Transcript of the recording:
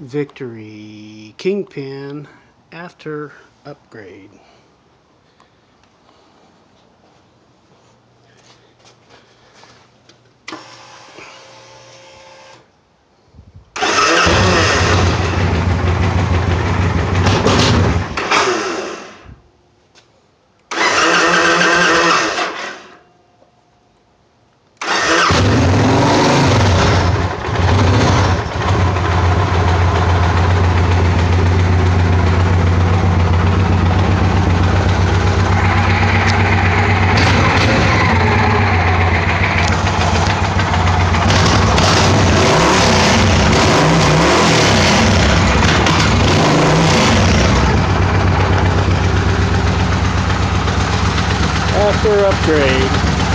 Victory Kingpin after upgrade. After upgrade.